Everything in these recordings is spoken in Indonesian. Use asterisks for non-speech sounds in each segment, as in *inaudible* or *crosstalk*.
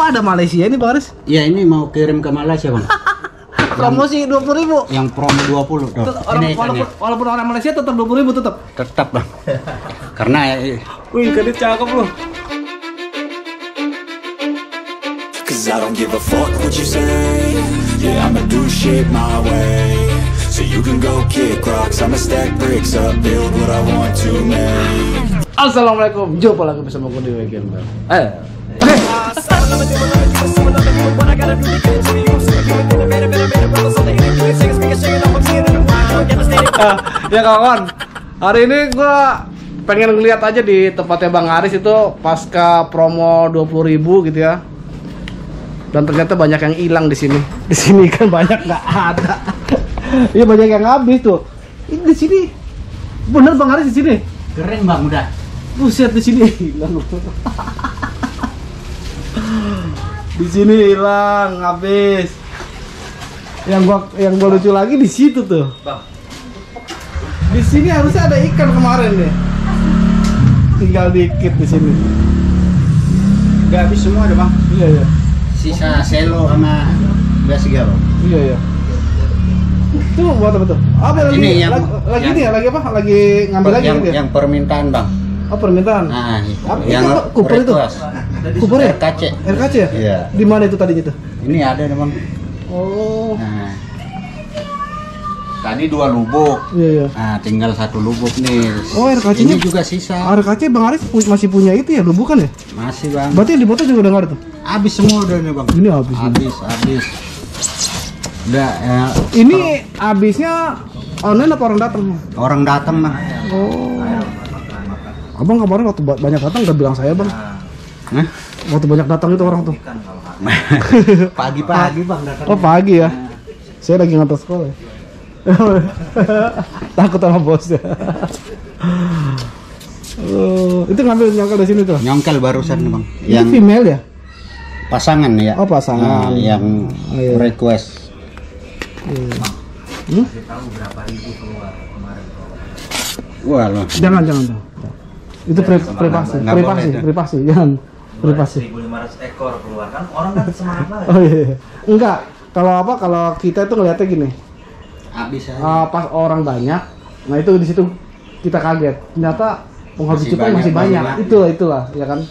kok ada Malaysia ini Bang Aris? Ya ini mau kirim ke Malaysia bang. *laughs* Promosi 20 ribu. Yang promo 20 tuh. Orang, Ini walaupun, walaupun orang Malaysia tetap 20 ribu tetap. Tetap bang. Karena eh, Wih, ikannya cakep loh. Cause I don't give a fuck what you say Yeah, I'ma do shit my way So you can go kick rocks I'ma stack bricks up, build what I want to make Assalamualaikum, jumpa lagi bersama gue di Weekend *laughs* Ya kawan, hari ini gua pengen ngeliat aja di tempatnya Bang Aris itu pasca promo 20.000 gitu ya. Dan ternyata banyak yang hilang di sini. Di sini kan banyak nggak ada. Iya banyak yang habis tuh. Ini di sini. Bener Bang Aris di sini. keren bang udah. Buset di sini hilang. *laughs* di sini hilang habis. Yang gua yang gua lucu lagi di situ tuh. Di sini harusnya ada ikan kemarin deh. Tinggal dikit di sini. Udah habis semua deh bang. Iya iya. Sisa selo sama basiga bang. Iya iya. Itu buat apa tuh? Apa lagi? Ini yang- lagi, lagi yang- ini ya, lagi apa? Lagi ngambil lagi yang, gitu ya? yang permintaan bang. Oh, permintaan. Nah, itu. Apa- yang itu? Cooper itu? request. Cooper ya? RKC. RKC ya? Iya. Di mana itu tadinya tuh? Ini ada bang. Oh. Nah. Tadi dua lubuk. Iya iya. Nah, tinggal satu lubuk nih. Oh, RKC-nya? Ini juga sisa. RKC Bang Aris pu- masih punya itu ya, lubukan ya? Masih bang. Berarti yang di foto juga udah nggak ada tuh? Habis semua udah nih bang. Ini habis ini. Habis, habis. Udah, ya, Ini habisnya online apa orang datang? orang datang bang. Oh. Abang kemarin waktu ba- banyak datang nggak bilang saya bang. Nah, Waktu banyak datang itu orang tuh. *laughs* pagi-pagi bang datang. Oh pagi ya. Saya lagi ngantar sekolah. ya. *laughs* Takut sama bosnya. Oh, itu ngambil nyangkal dari sini tuh. Nyongkel barusan bang. Ini Yang female ya? pasangan ya. Oh, pasangan. Nah, yang Oh, iya. request. Hmm? Wah loh. Jangan jangan. Itu pri- privasi, privasi, privasi, jangan privasi. 1500 ekor keluar kan orang kan semangat Oh iya. iya. Enggak. Kalau apa? Kalau kita itu ngeliatnya gini. Habis aja. uh, pas orang banyak, nah itu di situ kita kaget. Ternyata penghobi Masih banyak, masih banyak. banyak. Itulah itulah, ya kan.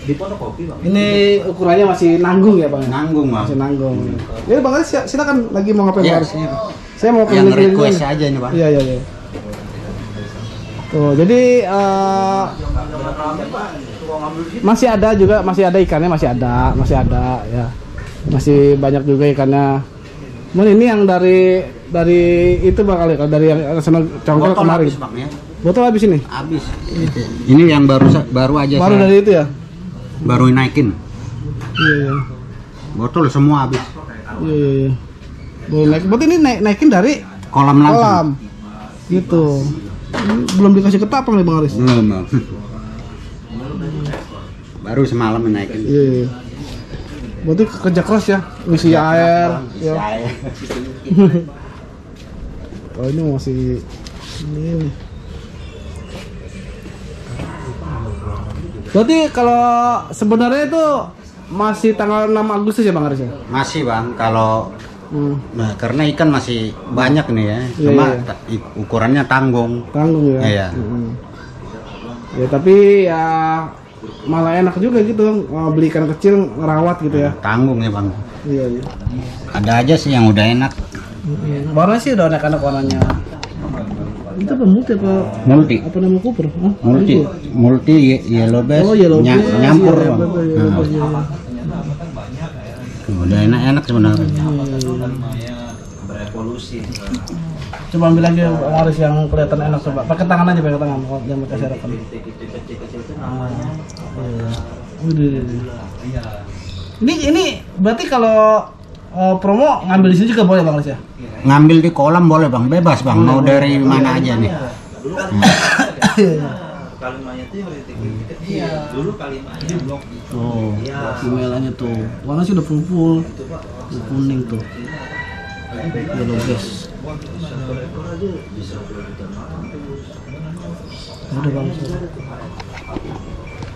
di pondok kopi bang Ini ukurannya masih nanggung ya bang? Nanggung bang. Masih nanggung. Jadi bang Aris si- silakan lagi mau ngapain Ya, bang siap. Saya mau Yang request aja nih bang. Iya iya iya. Tuh, jadi uh, masih ada juga, masih ada ikannya, masih ada, masih ada ya. Masih banyak juga ikannya. Cuman ini yang dari dari itu bakal ya, dari yang sana congkel Botol kemarin. habis bang ya. Botol habis ini. Habis. Ini yang baru baru aja Baru saya- dari itu ya. baru naikin. Iya iya. Botol semua habis. Iya iya. Boleh naik. Berarti ini naik, naikin dari Kolam langsung. kolam. Gitu. Belum dikasih ketapang nih Bang Aris. Belum. Baru semalam naikin. Iya. iya. Berarti kerja keras ya, ngisi air. Ya. Saya. *laughs* Oh ini masih ini. nih. Berarti kalau sebenarnya itu masih tanggal 6 Agustus ya Bang Aris ya? Masih bang, kalau Hmm, nah, karena ikan masih banyak nih ya, Iya, cuma i- ukurannya tanggung. tanggung ya. Iya. Hmm. Ya tapi ya malah enak juga gitu beli ikan kecil ngerawat gitu ya. Tanggung ya bang. Iya iya. Ada aja sih yang udah enak. Hmm. Warna sih udah anak-anak warnanya. Itu apa multi apa Multi. apa nama Cooper? Hah? Multi, multi ye- yellow base, Oh yellow nya- base, nyampur iya, bang. Nah, base, iya. udah enak-enak sebenarnya. Berevolusi. Coba ambil lagi Bang Aris yang kelihatan enak coba. Pakai tangan aja pakai tangan, kalau jangan pakai sarapan. kecil-kecil itu namanya Widih. Ini ini berarti kalau uh, promo ngambil di sini juga boleh Bang Aris ya? Ngambil di kolam boleh bang, bebas bang. Mau dari mana aja nih. dulu kan kalimanya itu yang dulu kalimanya blok Oh. Gemelanya tuh. Warna sih udah full full. Udah kuning tuh. Yellow juta Udah bang.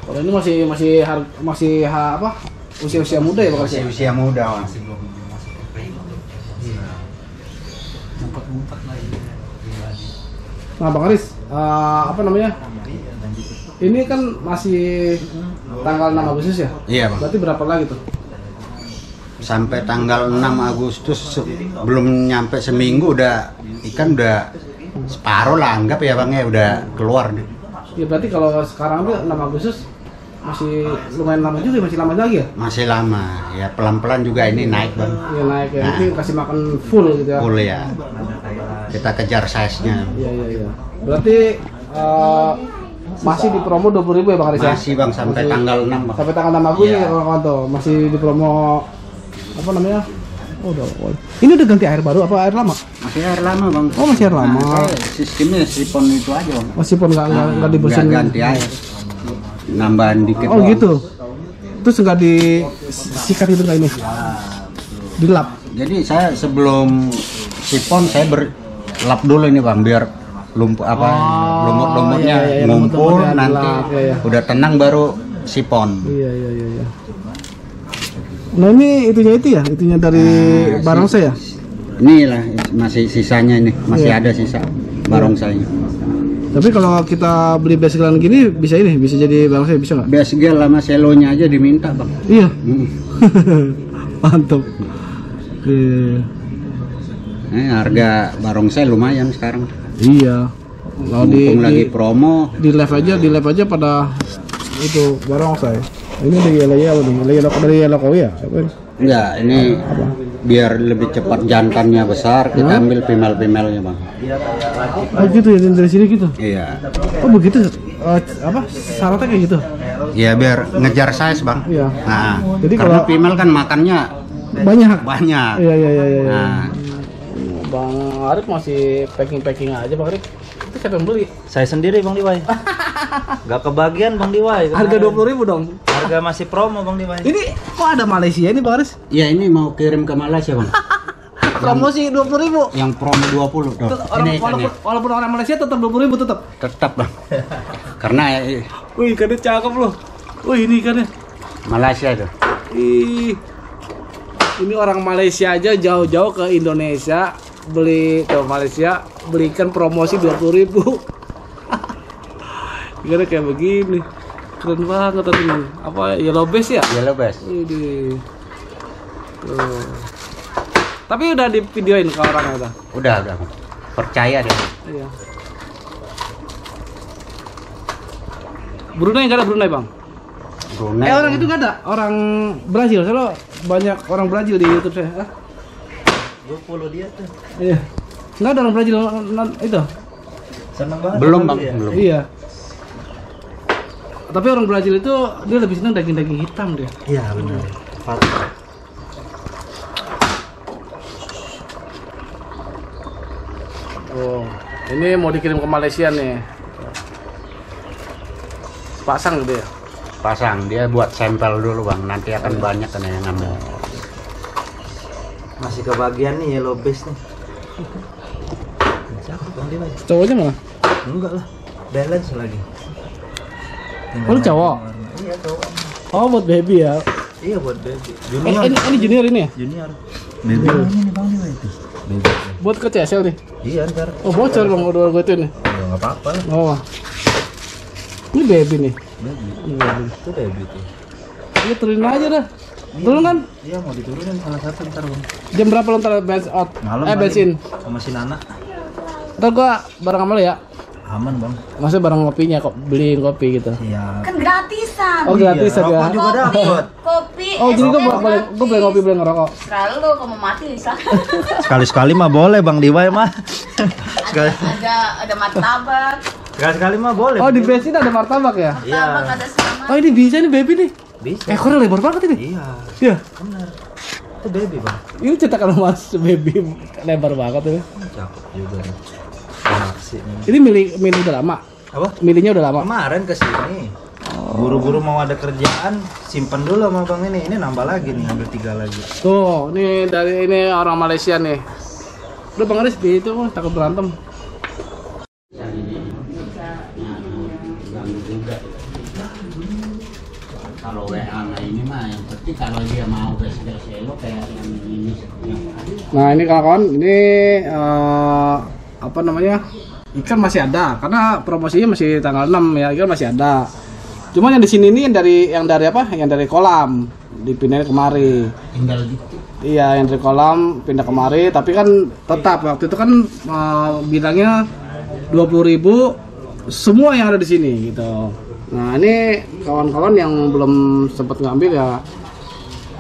Kalau ini masih masih har- masih ha- apa? Usia-usia muda ya Aris? Masih usia muda bang. Nah, Bang Aris, eh, apa namanya? Ini kan masih tanggal 6 Agustus ya? Iya bang. Berarti berapa lagi tuh? Sampai tanggal 6 Agustus belum nyampe seminggu udah ikan udah separuh lah anggap ya bang ya udah keluar nih. Ya berarti kalau sekarang tuh 6 Agustus masih lumayan lama juga, masih lama lagi ya? Masih lama ya pelan-pelan juga ini naik bang. Ya naik ya, Nah. nanti kasih makan full gitu ya. Full ya. Kita kejar size-nya. Iya iya iya. Berarti eh, masih di promo 20.000 ribu ya Bang Aris ya? Masih bang sampai Masih- tanggal 6 bang. Sampai tanggal 6 Agustus ya kawan-kawan tuh. Masih di promo apa namanya? Oh, udah. oh. Ini udah ganti air baru apa air lama? Masih air lama bang. Oh, masih air lama. Nah, sistemnya sipon itu aja bang. Meskipun nggak nggak nggak Nggak dibersihin. ganti air. Nambahan dikit. Oh doang. gitu. Terus nggak disikat itu nggak ini? Dilap. Jadi saya sebelum sipon saya berlap dulu ini bang biar lumpur apa Oh, lumut-lumutnya iya, iya, ngumpul lumut-lumutnya nanti dilap, iya, iya. udah tenang baru sipon. Iya iya iya. iya. Nah ini itunya itu ya, itunya dari Nah, barang si- saya. Inilah masih sisanya ini masih Iya. ada sisa barongsai. Tapi kalau kita beli basegelan gini bisa ini, bisa jadi barang saya bisa nggak? Biasanya lama selonya aja diminta bang. Iya. Hmm. *laughs* Mantap. Iya. Eh, harga barongsai lumayan sekarang. Iya. Kalau di, Mumpung lagi di, promo, di live aja, di live aja pada itu barang saya. Ini dari yellow yellow nih, yellow dari yellow ya. Apa ini? enggak ini biar lebih cepat jantannya besar kita ambil female-femalenya bang. Oh gitu ya dari sini gitu. Iya. Oh begitu. Eh, apa syaratnya kayak gitu? Iya biar ngejar size bang. Iya. Nah, Jadi karena kalau- female kan makannya Banyak. banyak. Iya iya iya. iya. Nah, Bang Arif masih packing packing aja Bang Arif. Itu siapa yang beli? Saya sendiri Bang Diwai. *laughs* Gak kebagian Bang Diwai. Harga kemarin. dua puluh ribu dong. Harga masih promo Bang Diwai. Ini kok ada Malaysia ini Bang Aris? ya ini mau kirim ke Malaysia bang. *laughs* Promosi dua puluh ribu. Yang promo 20 tuh. Orang Ini walaupun, walaupun orang Malaysia tetap dua puluh ribu tetap. Tetap bang. Karena eh, Wih ikannya cakep loh. Wih ini ikannya. Malaysia itu. Ih. Ini orang Malaysia aja jauh-jauh ke Indonesia beli ke Malaysia belikan promosi dua puluh ribu. *laughs* Ikannya kayak begini. Keren banget tadi. Apa yellow base ya? Yellow best. Ini. Tuh. Tapi udah di videoin ke orang itu. Udah udah. Bang. Percaya deh. Iya. Brunei nggak ada Brunei bang? Brunei. Eh orang itu nggak ada, orang Brazil. Kalau banyak orang Brazil di YouTube saya. Ah, 20 dia tuh. iya. Nggak ada orang Brazil itu. Seneng banget. Belum Bang ya? belum. Iya. Tapi orang Brazil itu dia lebih senang daging-daging hitam dia. Iya benar. Oh, ini mau dikirim ke Malaysia nih. Pasang gitu ya. Pasang dia buat sampel dulu bang. Nanti akan banyak kan yang ngambil. Masih kebagian nih yellow base nih. Cakep Bang Diwai. Cowoknya mana? Enggak lah. Balance lagi. Oh, lu cowok? Iya cowok. Oh buat baby ya. Iya buat baby. Eh, Junior. ini, ini junior ini ya? Junior. Baby ini Bang Diwai itu. Baby. Buat ke CSL nih. Iya ntar. Oh bocor bang udah gue itu nih. Ya nggak apa-apa lah. Oh. Ini baby nih. Baby. Ini baby. Itu baby tuh. Ini turunin aja dah. Turun kan? Iya mau diturunin salah satu ntar bang. Jam berapa lo ntar bensin out? Malam eh bensin. Sama si Nana. Ntar gua bareng sama lo ya. Aman bang. Maksudnya bareng ngopinya kok beliin kopi gitu. Siap. kan gratisan Oh gratis Iya, aja. rokok juga dapet. kopi Oh jadi gua boleh boleh gua boleh ngopi boleh ngerokok. selalu kamu mati bisa Sekali-sekali mah boleh bang Diwai mah. Sekali ada ada martabak sekali mah boleh. Oh di bensin ada martabak ya? Iya. martabak ada sama Oh ini bisa ini baby nih. Bisa. Ekornya lebar banget ini. Iya. Iya. Benar. Itu baby bang. Ini cetakan mas baby lebar banget ini. Cakep juga nih. Nih. Ini milih milih udah lama. Apa? Milihnya udah lama. Kemarin ke sini. Buru-buru mau ada kerjaan, simpen dulu sama bang ini. Ini nambah lagi nih, ambil tiga lagi. Tuh, ini dari ini orang Malaysia nih. Udah Bang Aris di itu takut berantem. Penting kalau dia mau beres-beres elok kayak yang ini yang tadi Nah ini kawan-kawan, ini eh, apa namanya ikan masih ada karena promosinya masih tanggal 6 ya ikan masih ada. Cuman yang di sini ini yang dari yang dari apa? Yang dari kolam dipindahin kemari. tinggal gitu Iya yang dari kolam pindah kemari, tapi kan tetap waktu itu kan eh, bilangnya 20.000 semua yang ada di sini gitu. Nah ini kawan-kawan yang belum sempat ngambil ya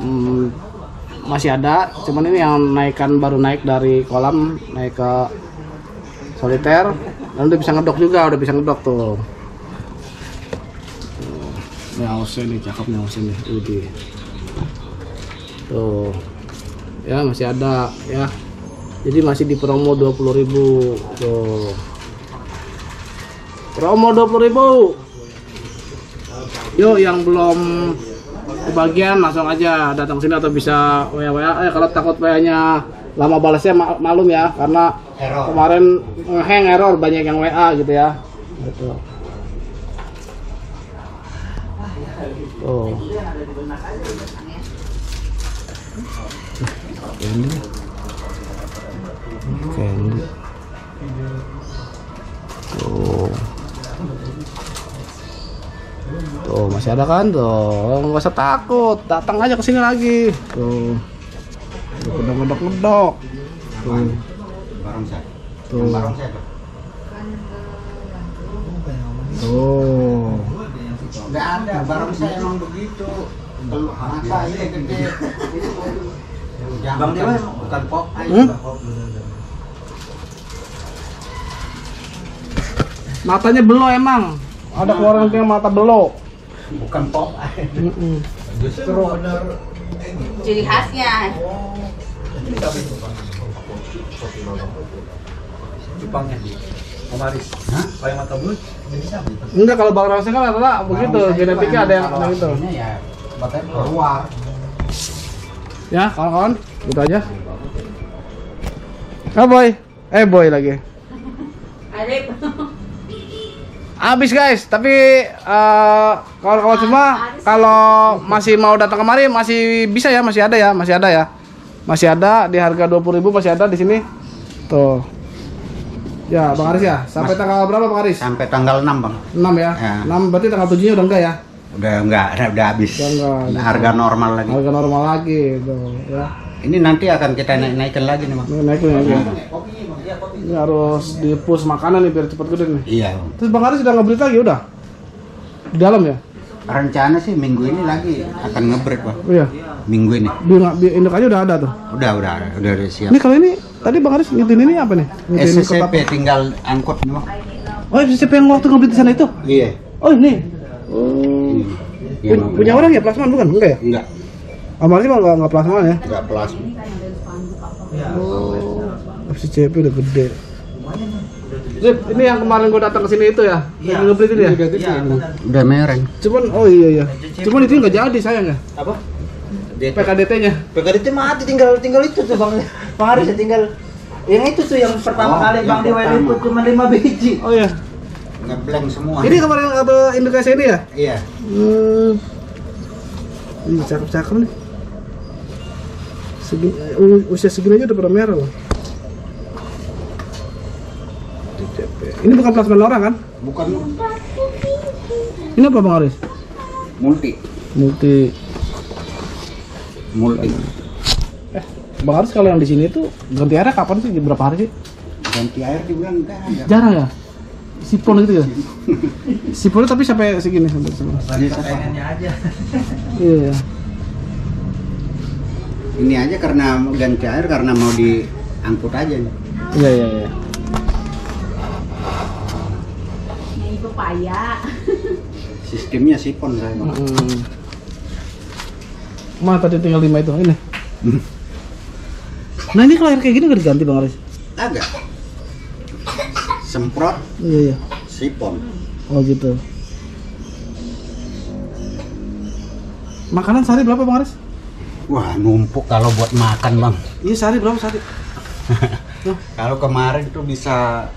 hmm, masih ada, cuman ini yang naikkan baru naik dari kolam naik ke soliter dan udah bisa ngedok juga, udah bisa ngedok tuh. Ini ausnya nih, cakep nih ausnya nih, Widih. Tuh. Ya, masih ada ya. Jadi masih di promo 20.000 Tuh. Promo 20.000 Yuk yang belum kebagian langsung aja datang sini atau bisa WA WA. Eh kalau takut WA-nya lama balasnya ma- malum ya karena Error. kemarin hang error banyak yang WA gitu ya. Gitu. Tuh. Candy. Candy. Tuh. Tuh masih ada kan tuh, nggak usah takut, datang aja ke sini lagi. Tuh, tuh ngedok ngedok. Tuh, Tuh. Tuh. nggak ada barang saya emang begitu masa ini gede Bang Dewa, bukan, pop Hmm? Matanya belo emang. Ada keluaran yang mata belo. bukan pop Mm-mm. justru bener Ciri khasnya. Jepangnya. Omaris. Hah? Kayak mata bulut. Enggak kalau bang Rasa kan rata begitu, genetiknya juga ada yang kalau yang itu. aslinya ya batanya keluar Ya, kawan-kawan, gitu aja. Ah, boy. Eh, boy lagi. Arif. *laughs* Habis guys, tapi eh, kawan-kawan semua kalau masih mau datang kemari masih bisa ya, masih ada ya, masih ada ya. Masih ada di harga 20.000 masih ada di sini. Tuh. Ya, Bang Aris ya. Sampai tanggal berapa Bang Aris? sampai tanggal 6 bang 6 ya. Ya. 6 berarti tanggal 7-nya udah enggak ya? udah enggak udah habis Udah enggak, gitu. harga normal lagi Harga normal lagi tuh, ya. ini nanti akan kita naik naikkan lagi nih bang Ini naik nih, naik. Ini harus di push makanan nih biar cepat gede nih. iya Terus Bang Aris udah ngebreed lagi udah? Di dalam ya? rencana sih minggu ini lagi akan ngebreak bang Iya. minggu ini Di, di induk aja udah ada tuh. udah udah udah, udah siap Ini kalau ini tadi Bang Aris ngitin ini apa nih? Ngitin SCP tinggal angkut nih bang Oh, SCP yang waktu ngebreed di sana itu? iya Oh, ini. Oh. Iya, Pun- punya orang ya plasman bukan? Enggak ya? enggak Amal sih mah enggak enggak plasman ya. enggak plasma Oh. FCCP udah gede. Zip, ini yang kemarin gua datang ke sini itu ya? Iya. Yang ngebreed itu ya? Iya, benar. udah mereng Cuman oh iya iya. Cuman itu nggak jadi sayang ya. Apa? PKDT-nya. PKDT mati tinggal tinggal itu tuh Bang. Bang Aris ya tinggal yang itu tuh yang pertama Oh, kali yang Bang Dewa pertama. itu cuma 5 biji. Oh iya. ngeblank semua Ini kemarin atau indikasi ini ya? iya Hmm. Ini cakep-cakep nih. Segini, uh, usia segini aja udah pada merah loh. Ini bukan plasma orang kan? bukan Ini apa Bang Aris? multi Multi. multi Bang Aris kalau yang di sini itu ganti airnya kapan sih? Berapa hari sih? ganti air dibilang enggak ada Jarang ya? Sipon gitu ya? Siponnya tapi sampai segini sampai segini. Pengennya aja. Iya. iya. ini aja karena ganti air karena mau diangkut aja nih Iya iya iya. Pepaya. sistemnya sipon saya bang Hmm. Mana tadi tinggal lima itu? Ini. Nah ini kalau air kayak gini nggak diganti Bang Aris? agak semprot Iya iya. sipon Oh gitu. Makanan sehari berapa Bang Aris? wah numpuk kalau buat makan bang Iya sehari berapa sehari? *laughs* kalau kemarin tuh bisa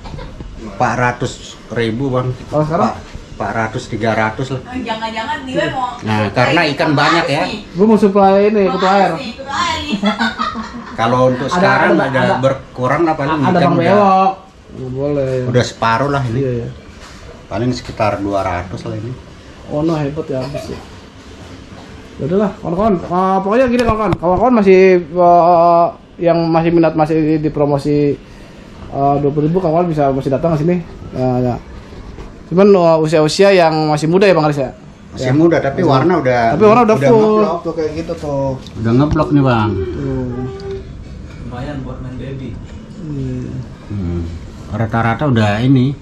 400 ribu bang Kalau sekarang? Pak, 400 300 lah. Jangan-jangan dia mau Nah, karena ikan banyak ya. Gue mau supply ini kutu air. *laughs* Kalau untuk Ada- sekarang ada- ada, ada- berkurang lah paling Ada ikan bang udah, bewok. Nggak boleh. udah separuh lah ini. Iya ya. Paling sekitar 200 lah ini. Oh no hebat ya habis ya. Ya udahlah, kawan-kawan. Eh, pokoknya gini kawan-kawan. Kawan-kawan masih eh, yang masih minat masih di promosi dua puluh ribu kawan bisa masih datang ke sini. Ya, ya. Cuman eh, usia-usia yang masih muda ya bang Aris ya. Masih muda tapi warna udah Tapi warna udah, full. ngeblok. Tuh kayak gitu tuh. Udah ngeblok nih, Bang. Tuh. Lumayan buat main baby. Iya. Hmm. Rata-rata udah ini.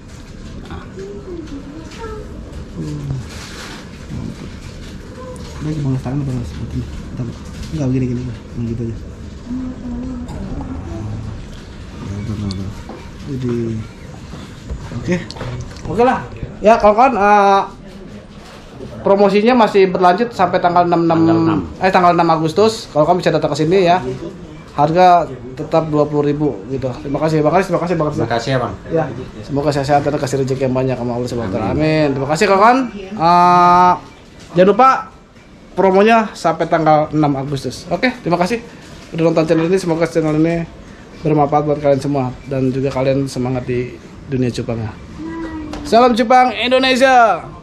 Udah bang tangan bang Aris. Enggak begini gini, Bang, gitu aja. Jadi Oke. Oke lah. Ya kawan-kawan eh, promosinya masih berlanjut sampai tanggal 6, 6 Tanggal 6. eh tanggal 6 Agustus. Kalau kamu bisa datang ke sini ya. Harga tetap 20.000 gitu. Terima kasih Bang Aris, terima kasih Bang Aris. Terima kasih ya, Bang. Ya, semoga sehat dan kasih rezeki yang banyak sama Allah Subhanahu wa. Amin. Terima kasih kawan. Eh, jangan lupa promonya sampai tanggal 6 Agustus. Oke, terima kasih udah nonton channel ini. Semoga channel ini bermanfaat buat kalian semua dan juga kalian semangat di dunia cupang. Salam cupang Indonesia.